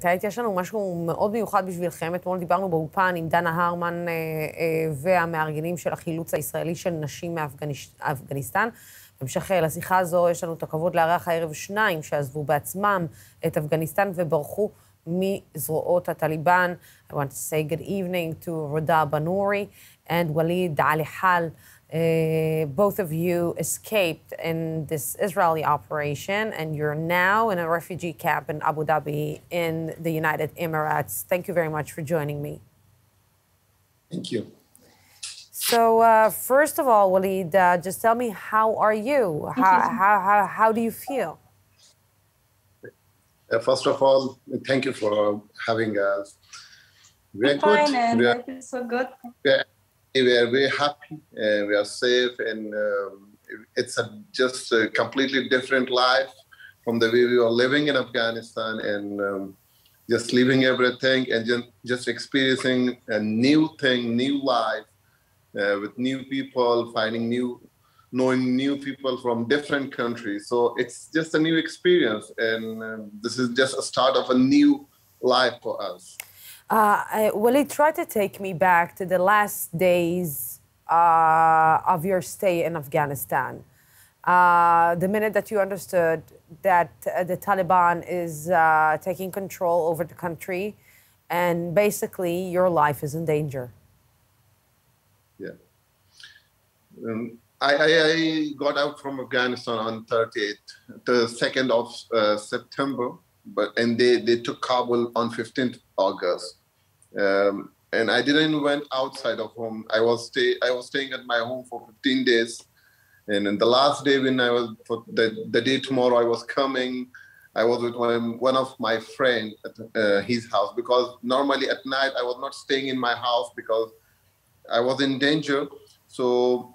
כעת יש לנו משהו מאוד מיוחד בשבילכם. אתמול דיברנו באולפן עם דנה הרמן אה, אה, והמארגנים של החילוץ הישראלי של נשים מאפגניסטן. בהמשך אה, לשיחה הזו, יש לנו את הכבוד לארח הערב שניים שעזבו בעצמם את אפגניסטן וברחו מזרועות הטליבן. I want to say good evening to Rada Banuri and Walid Ali Hal. Uh, both of you escaped in this Israeli operation, and you're now in a refugee camp in Abu Dhabi in the United Emirates. Thank you very much for joining me. Thank you. So, uh, first of all, Walid, uh, just tell me, how are you? How, how, how, how do you feel? Uh, first of all, thank you for having us. We're Fine, and I feel so good. Yeah we are very happy and we are safe and um, it's a, just a completely different life from the way we were living in Afghanistan and um, just leaving everything and just, just experiencing a new thing, new life uh, with new people, finding new, knowing new people from different countries. So it's just a new experience and um, this is just a start of a new life for us. Uh, Walid, try to take me back to the last days uh, of your stay in Afghanistan. Uh, the minute that you understood that the Taliban is taking control over the country and basically your life is in danger. Yeah. Um, I, I, I, got out from Afghanistan on 38th, the 2nd of uh, September, but and they, they took Kabul on 15th August. Um, and I didn't went outside of home. I was stay I was staying at my home for 15 days. And then the last day when I was for the, the day tomorrow I was coming, I was with one, one of my friend at uh, his house because normally at night I was not staying in my house because I was in danger. So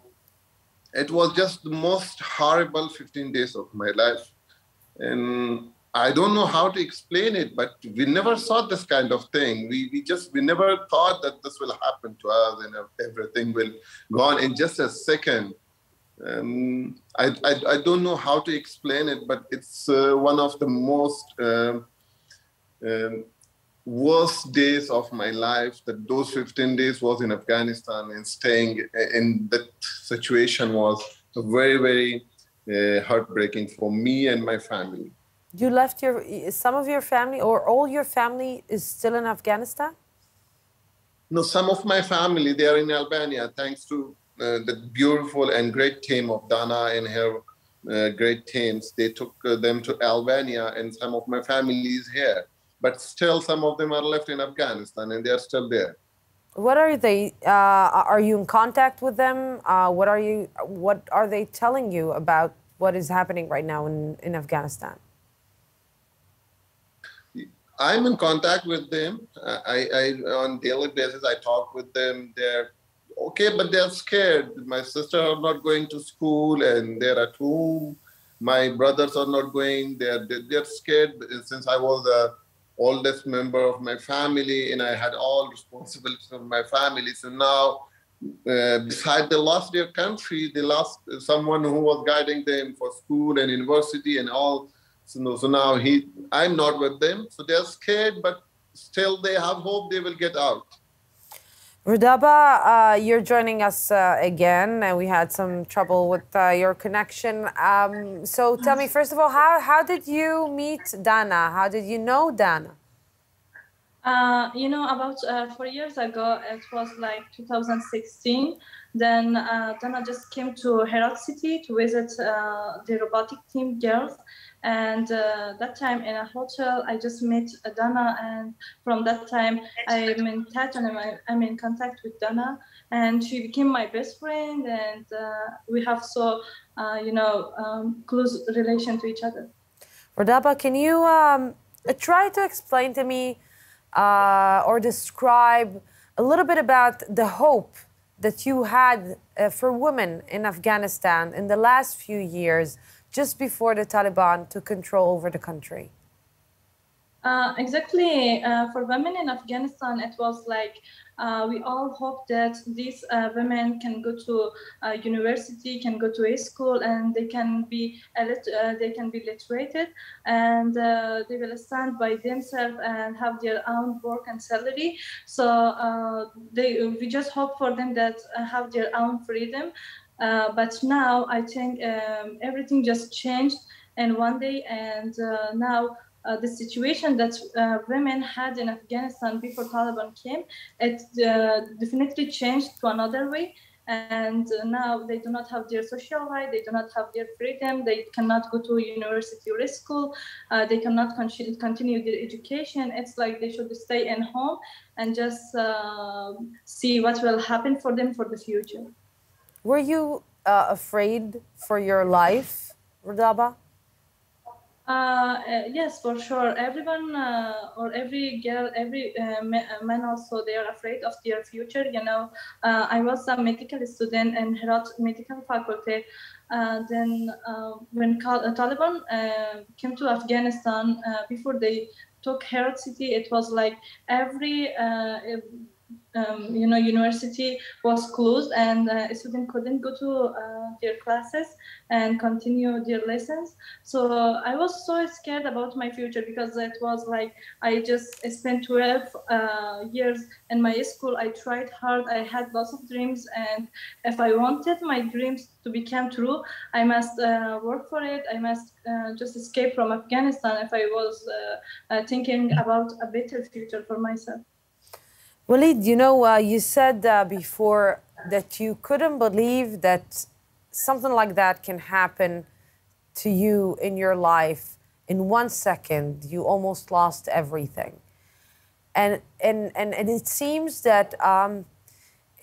it was just the most horrible 15 days of my life. And I don't know how to explain it, but we never saw this kind of thing. We, we just, we never thought that this will happen to us and everything will go on in just a second. Um, I, I, I, don't know how to explain it, but it's uh, one of the most uh, worst days of my life. That those 15 days was in Afghanistan and staying in that situation was very, very uh, heartbreaking for me and my family. You left your some of your family or all your family is still in Afghanistan? No, some of my family they are in Albania thanks to uh, the beautiful and great team of Dana and her uh, great teams. They took uh, them to Albania and some of my family is here. But still some of them are left in Afghanistan and they are still there. What are they? Uh, are you in contact with them? Uh, what are you? What are they telling you about what is happening right now in, in Afghanistan? I'm in contact with them. I, I on daily basis I talk with them. They're okay, but they're scared. My sister are not going to school, and they're at home. My brothers are not going. They're they're scared since I was the oldest member of my family, and I had all responsibilities of my family. So now, uh, beside the lost their country, they lost someone who was guiding them for school and university and all so, no, so now he, I'm not with them. So they're scared, but still they have hope they will get out. Rudaba, uh, you're joining us uh, again, and we had some trouble with uh, your connection. Um, so tell me, first of all, how, how did you meet Dana? How did you know Dana? Uh, you know, about uh, four years ago, it was like 2016. Then uh, Dana just came to Herat City to visit the robotic team girls and uh, that time in a hotel i just met dana and from that time i'm in touch and i'm, I'm in contact with dana and she became my best friend and uh, we have so uh, you know um, close relation to each other. Rodaba, can you um, try to explain to me uh, or describe a little bit about the hope that you had uh, for women in afghanistan in the last few years just before the Taliban took control over the country? Uh, exactly. Uh, for women in Afghanistan, it was like uh, we all hope that these uh, women can go to a university, can go to a school, and they can be uh, they can be literated, and uh, they will stand by themselves and have their own work and salary. So uh, they we just hope for them that have their own freedom. But now I think um, everything just changed and one day, and now uh, the situation that uh, women had in Afghanistan before Taliban came, it uh, definitely changed to another way. And now they do not have their social right, they do not have their freedom, they cannot go to university or school, uh, they cannot con- continue their education. It's like they should stay in home and just uh, see what will happen for them for the future. Were you uh, afraid for your life, Rodaba? Uh, uh, yes, for sure. Everyone uh, or every girl, every uh, man also, they are afraid of their future. You know, uh, I was a medical student in Herat Medical Faculty. Uh, then when Taliban came to Afghanistan, before they took Herat city, it was like every um, you know, university was closed and uh, students couldn't go to uh, their classes and continue their lessons. So I was so scared about my future because it was like I just spent 12 uh, years in my school. I tried hard. I had lots of dreams, and if I wanted my dreams to become true, I must uh, work for it. I must uh, just escape from Afghanistan if I was uh, thinking about a better future for myself. Walid, you know, uh, you said uh, before that you couldn't believe that something like that can happen to you in your life. In one second, you almost lost everything. And, and, and, and it seems that um,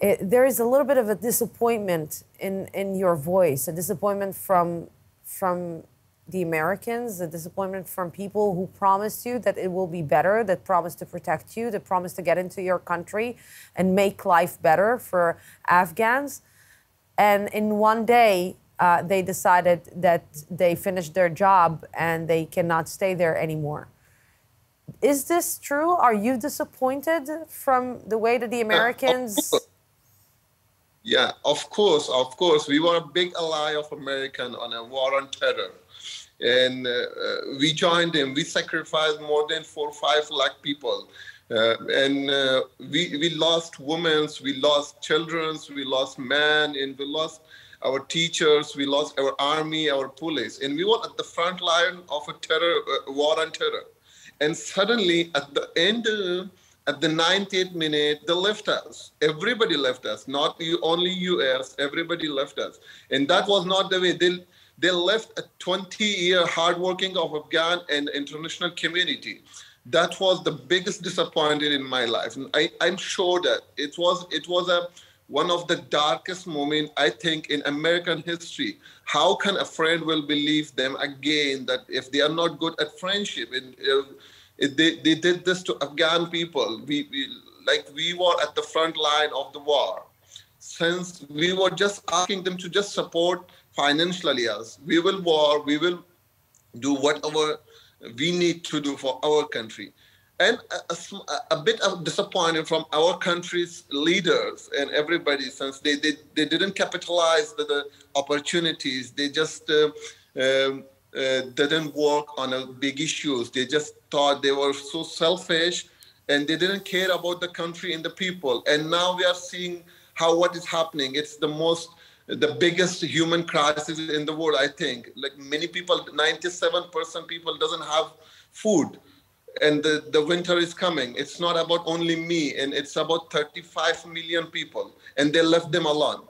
it, there is a little bit of a disappointment in, in your voice, a disappointment from, from the Americans, the disappointment from people who promised you that it will be better, that promised to protect you, that promised to get into your country and make life better for Afghans. And in one day, uh, they decided that they finished their job and they cannot stay there anymore. Is this true? Are you disappointed from the way that the Americans? Yeah, of course, of course. We were a big ally of American on a war on terror and uh, uh, we joined him. We sacrificed more than four or five lakh people. Uh, and uh, we, we lost women, we lost children, we lost men, and we lost our teachers, we lost our army, our police. And we were at the front line of a terror, uh, war on terror. And suddenly, at the end, uh, at the 98th minute, they left us. Everybody left us, not only US, everybody left us. And that was not the way. They, they left a 20 year hardworking of Afghan and international community. That was the biggest disappointment in my life. And I, I'm sure that it was it was a one of the darkest moments I think in American history. How can a friend will believe them again that if they are not good at friendship and uh, they, they did this to Afghan people. We, we like we were at the front line of the war. Since we were just asking them to just support financially us. We will war, we will do whatever we need to do for our country. And a, a, a bit of disappointment from our country's leaders and everybody since they, they, they didn't capitalize the, the opportunities. They just uh, um, uh, didn't work on big issues. They just thought they were so selfish and they didn't care about the country and the people. And now we are seeing how what is happening. It's the most the biggest human crisis in the world i think. Like many people 97% people doesn't have food and the, the winter is coming. It's not about only me and it's about 35 million people and they left them alone.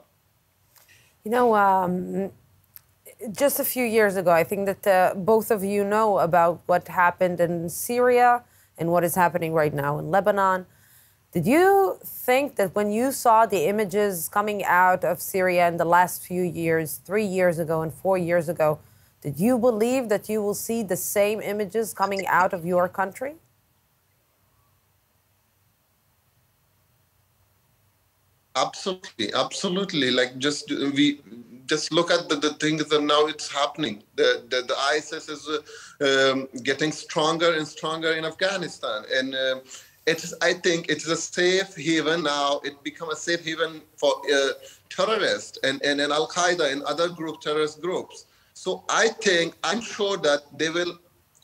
You know um, just a few years ago i think that uh, both of you know about what happened in syria and what is happening right now in lebanon did you think that when you saw the images coming out of Syria in the last few years, three years ago and four years ago, did you believe that you will see the same images coming out of your country? Absolutely, absolutely. Like just we just look at the, the things that now it's happening. The, the, the ISIS is uh, um, getting stronger and stronger in Afghanistan. And uh, it is, I think it is a safe haven now. It become a safe haven for uh, terrorists and, and, and Al-Qaeda and other group terrorist groups. So I think, I'm sure that they will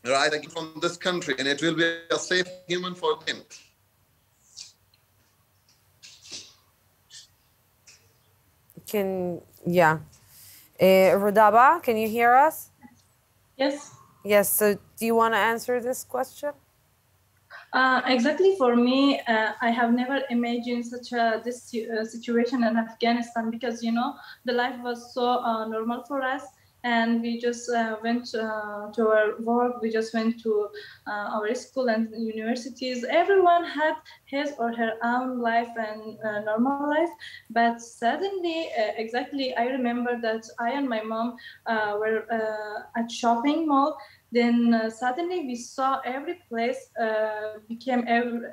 rise again from this country and it will be a safe haven for them. Can, yeah. Uh, Rodaba, can you hear us? Yes. Yes, so do you want to answer this question? Uh, exactly for me, uh, I have never imagined such a this uh, situation in Afghanistan because you know the life was so uh, normal for us and we just uh, went to our work we just went to our school and universities. Everyone had his or her own life and normal life but suddenly exactly i remember that i and my mom were at shopping mall then uh, suddenly we saw every place uh, became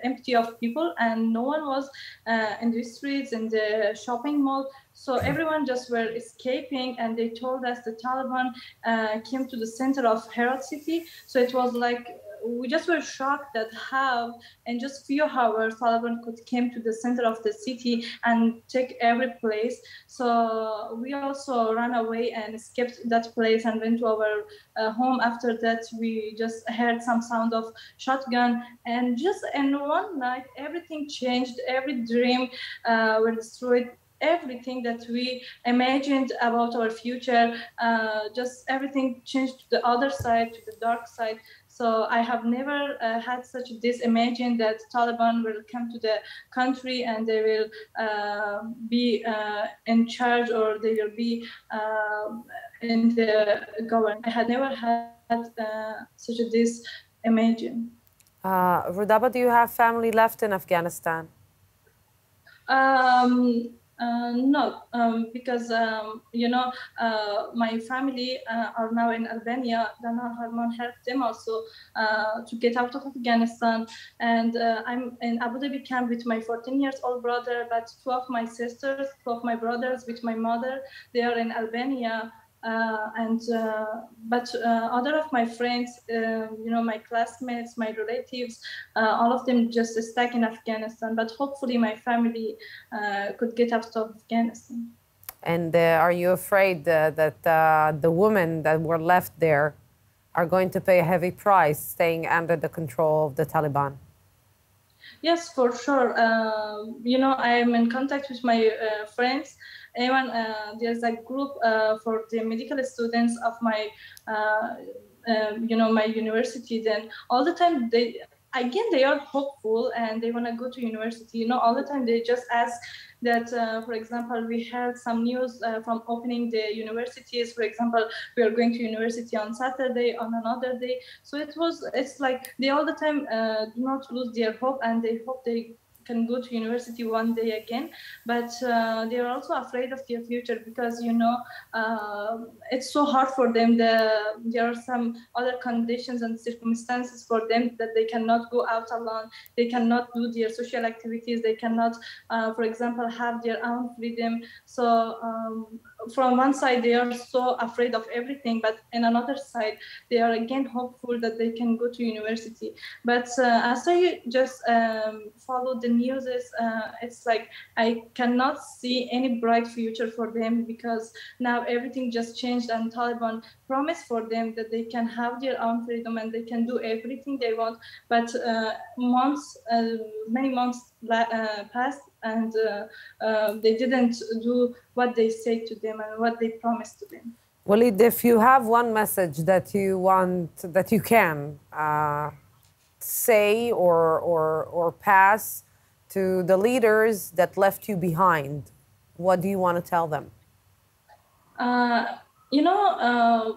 empty of people and no one was uh, in the streets in the shopping mall. So everyone just were escaping and they told us the taliban uh, came to the center of herat city. So it was like we just were shocked that how in just few hours Taliban could came to the center of the city and take every place. So we also ran away and escaped that place and went to our uh, home. After that, we just heard some sound of shotgun and just in one night everything changed. Every dream uh, were destroyed everything that we imagined about our future, uh, just everything changed to the other side, to the dark side. So I have never uh, had such this imagine that Taliban will come to the country and they will uh, be uh, in charge or they will be uh, in the government. I had never had uh, such a this imagine. Uh, Rodaba, do you have family left in Afghanistan? Um, uh, no, um, because um, you know uh, my family uh, are now in Albania. Dana Harman helped them also uh, to get out of Afghanistan, and uh, I'm in Abu Dhabi camp with my 14 years old brother. But two of my sisters, two of my brothers with my mother, they are in Albania. Uh, and uh, but uh, other of my friends, you know, my classmates, my relatives, all of them just stuck in Afghanistan. But hopefully, my family could get out of Afghanistan. And are you afraid that the women that were left there are going to pay a heavy price staying under the control of the Taliban? Yes, for sure. Uh, you know, I am in contact with my uh, friends even uh, there's a group uh, for the medical students of my uh, um, you know my university then all the time they again they are hopeful and they want to go to university. You know all the time they just ask that uh, for example we had some news uh, from opening the universities. For example we are going to university on saturday on another day. So it was it's like they all the time uh, do not lose their hope and they hope they can go to university one day again but uh, they are also afraid of their future because you know uh, it's so hard for them. The, there are some other conditions and circumstances for them that they cannot go out alone. They cannot do their social activities. They cannot uh, for example have their own freedom. So um, from one side they are so afraid of everything but in another side they are again hopeful that they can go to university. But uh, as i just um, follow the news uh, it's like i cannot see any bright future for them because now everything just changed and taliban promised for them that they can have their own freedom and they can do everything they want. But uh, months uh, many months uh, passed and uh, uh, they didn't do what they say to them and what they promised to them. Walid, if you have one message that you want, that you can uh, say or, or, or pass to the leaders that left you behind, what do you want to tell them? Uh, you know, uh,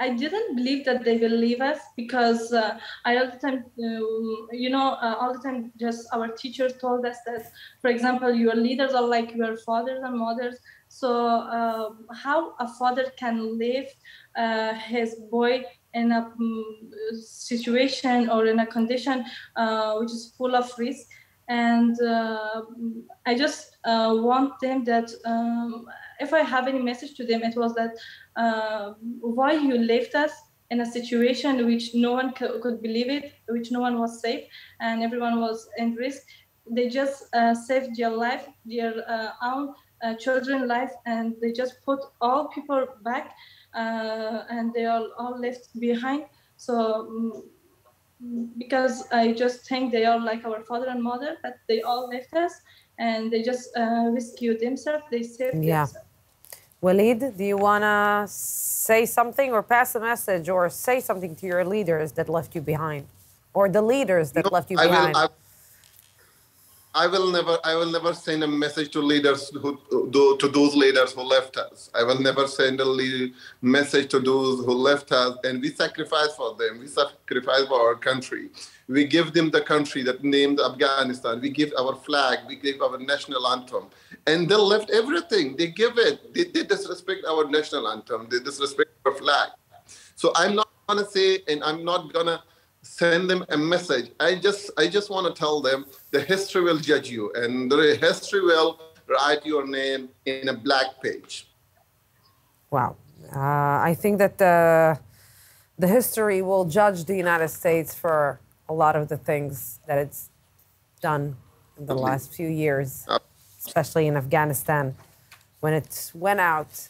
I didn't believe that they will leave us because uh, I all the time, uh, you know, uh, all the time, just our teachers told us that, for example, your leaders are like your fathers and mothers. So um, how a father can leave uh, his boy in a um, situation or in a condition uh, which is full of risk, and uh, I just want them that. Um, if I have any message to them, it was that uh, why you left us in a situation which no one could believe it, which no one was safe, and everyone was in risk. They just uh, saved their life, their uh, own uh, children life, and they just put all people back, uh, and they are all left behind. So. Um, because I just think they are like our father and mother, that they all left us and they just uh, rescued themselves. They saved yeah. themselves. Walid, do you want to say something or pass a message or say something to your leaders that left you behind? Or the leaders that no, left you I behind? Will, I, will never I will never send a message to leaders who to those leaders who left us. I will never send a message to those who left us and we sacrifice for them. We sacrifice for our country. We give them the country that named Afghanistan. We give our flag, we give our national anthem. And they left everything. They give it. They, they disrespect our national anthem. They disrespect our flag. So I'm not gonna say and I'm not gonna send them a message. I just I just want to tell them the history will judge you and the history will write your name in a black page. Wow. Uh, I think that the, the history will judge the United States for a lot of the things that it's done in the last few years, especially in Afghanistan, when it went out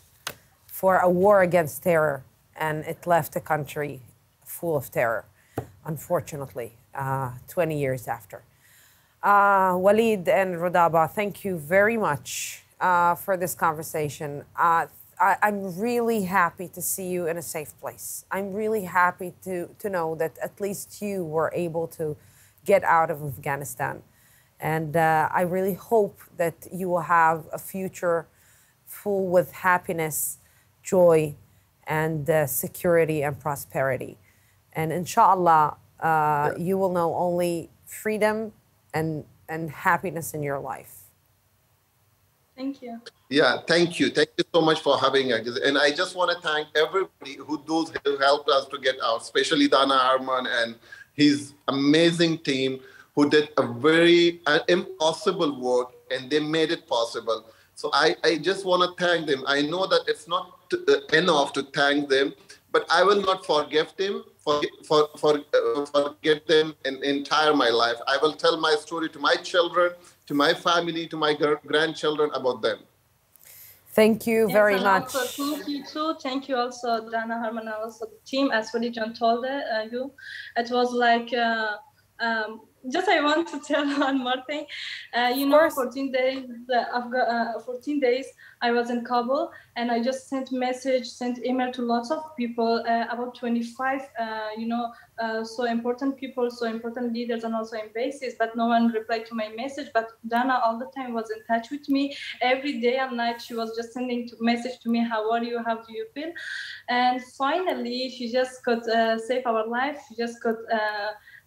for a war against terror and it left a country full of terror unfortunately, uh, 20 years after. Uh, Walid and Rodaba, thank you very much uh, for this conversation. Uh, I, am really happy to see you in a safe place. I'm really happy to, to know that at least you were able to get out of Afghanistan. And uh, I really hope that you will have a future full with happiness, joy, and uh, security and prosperity. And inshallah, uh, yeah. you will know only freedom and, and happiness in your life. Thank you. Yeah, thank you. Thank you so much for having us. And I just want to thank everybody who those who helped us to get out, especially Dana Harman and his amazing team who did a very uh, impossible work and they made it possible. So I, I just want to thank them. I know that it's not uh, enough to thank them, but I will not forgive them for, for, for, uh, forget them in entire my life. I will tell my story to my children, to my family, to my grandchildren about them. Thank you very yes, much. Thank you too. Thank you also, Dana Harman, also the team, as well John told uh, you. It was like uh, um, just I want to tell one more thing. Uh, you know, 14 days, uh, 14 days I was in Kabul, and I just sent message, sent email to lots of people, uh, about 25, uh, you know, uh, so important people, so important leaders, and also embassies. But no one replied to my message. But Dana all the time was in touch with me every day and night. She was just sending to message to me, how are you, how do you feel? And finally, she just could uh, save our life. She just could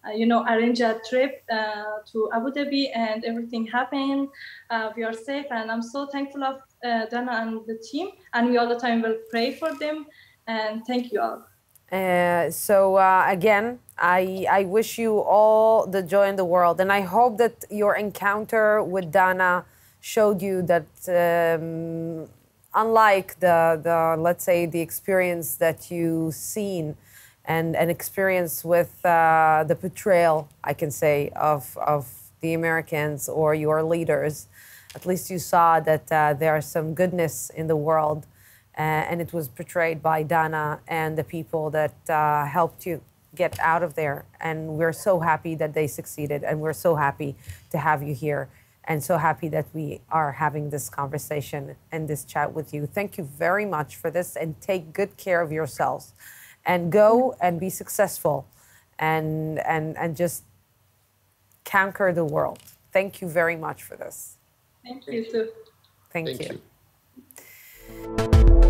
uh, you know, arrange a trip uh, to Abu Dhabi and everything happened. Uh, we are safe and I'm so thankful of Dana and the team. And we all the time will pray for them. And thank you all. Uh, so uh, again, I, I wish you all the joy in the world, and I hope that your encounter with Dana showed you that, um, unlike the the let's say the experience that you've seen and an experience with uh, the portrayal, I can say, of, of the Americans or your leaders. At least you saw that uh, there is some goodness in the world, uh, and it was portrayed by Dana and the people that uh, helped you get out of there. And we're so happy that they succeeded, and we're so happy to have you here, and so happy that we are having this conversation and this chat with you. Thank you very much for this, and take good care of yourselves and go mm-hmm. and be successful and and and just conquer the world. Thank you very much for this. Thank you. Thank, Thank you. you.